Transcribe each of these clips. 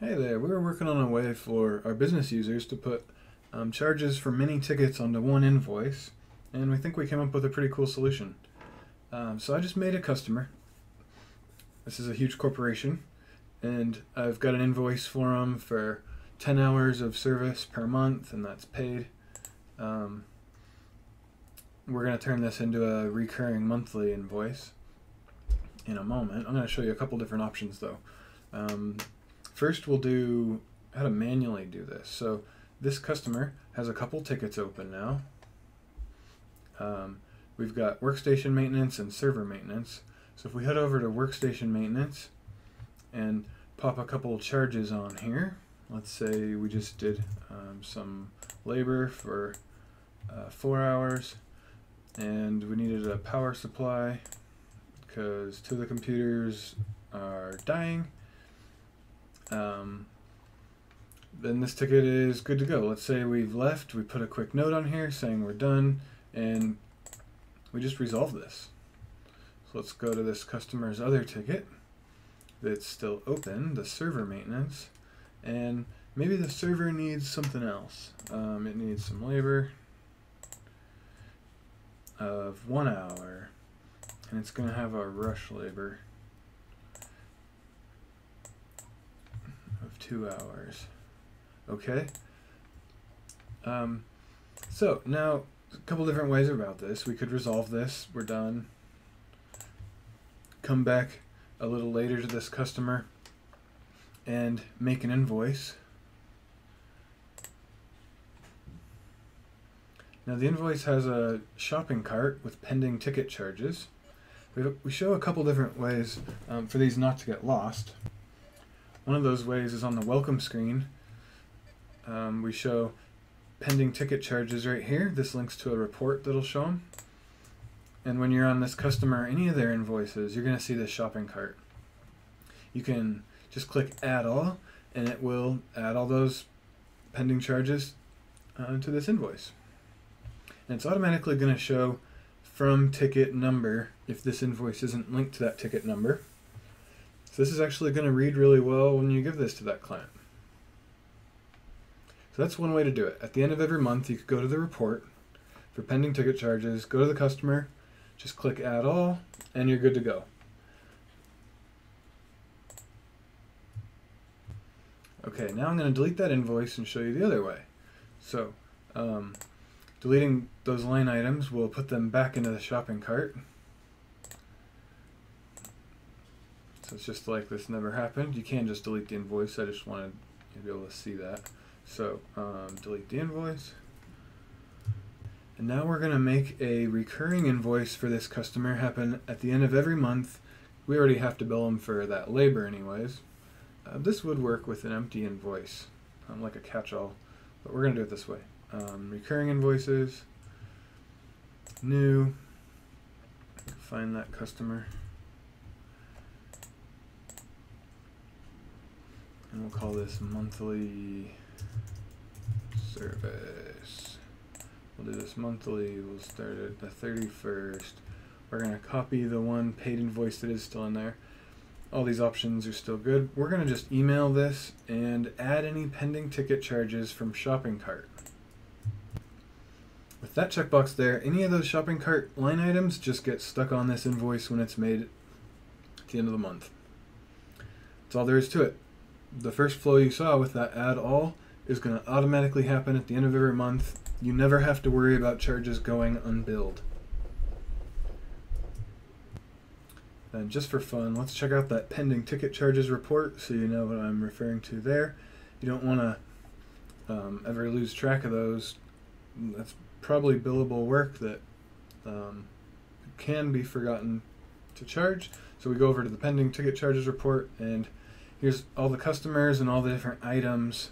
Hey there, we were working on a way for our business users to put um, charges for many tickets onto one invoice, and we think we came up with a pretty cool solution. Um, so I just made a customer. This is a huge corporation, and I've got an invoice for them for 10 hours of service per month, and that's paid. Um, we're going to turn this into a recurring monthly invoice in a moment. I'm going to show you a couple different options though. Um, first, we'll do how to manually do this. So this customer has a couple tickets open now. Um, we've got workstation maintenance and server maintenance. So if we head over to workstation maintenance and pop a couple charges on here, let's say we just did um, some labor for uh, four hours and we needed a power supply because two of the computers are dying. Um, then this ticket is good to go. Let's say we've left, we put a quick note on here saying we're done, and we just resolve this. So let's go to this customer's other ticket that's still open, the server maintenance, and maybe the server needs something else. Um, it needs some labor of one hour, and it's going to have a rush labor two hours. Okay. Um, so now a couple different ways about this. We could resolve this. We're done. Come back a little later to this customer and make an invoice. Now the invoice has a shopping cart with pending ticket charges. We, we show a couple different ways um, for these not to get lost. One of those ways is on the welcome screen. Um, we show pending ticket charges right here. This links to a report that'll show them. And when you're on this customer, or any of their invoices, you're going to see this shopping cart. You can just click add all and it will add all those pending charges uh, to this invoice. And it's automatically going to show from ticket number if this invoice isn't linked to that ticket number. So this is actually going to read really well when you give this to that client. So that's one way to do it. At the end of every month, you could go to the report for pending ticket charges, go to the customer, just click add all, and you're good to go. Okay, now I'm going to delete that invoice and show you the other way. So, um, deleting those line items will put them back into the shopping cart. So it's just like this never happened. You can just delete the invoice. I just wanted to be able to see that. So um, delete the invoice. And now we're going to make a recurring invoice for this customer happen at the end of every month. We already have to bill them for that labor anyways. Uh, this would work with an empty invoice, um, like a catch-all, but we're going to do it this way. Um, recurring invoices, new, find that customer. And we'll call this monthly service. We'll do this monthly. We'll start at the 31st. We're going to copy the one paid invoice that is still in there. All these options are still good. We're going to just email this and add any pending ticket charges from shopping cart. With that checkbox there, any of those shopping cart line items just get stuck on this invoice when it's made at the end of the month. That's all there is to it. The first flow you saw with that add all is going to automatically happen at the end of every month. You never have to worry about charges going unbilled. And just for fun, let's check out that pending ticket charges report so you know what I'm referring to there. You don't want to um, ever lose track of those. That's probably billable work that um, can be forgotten to charge. So we go over to the pending ticket charges report and here's all the customers and all the different items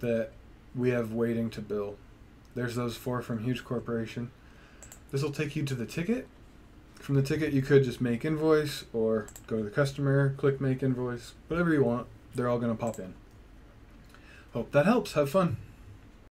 that we have waiting to bill. There's those four from Huge Corporation. This will take you to the ticket. From the ticket, you could just make invoice or go to the customer, click make invoice, whatever you want. They're all going to pop in. Hope that helps. Have fun.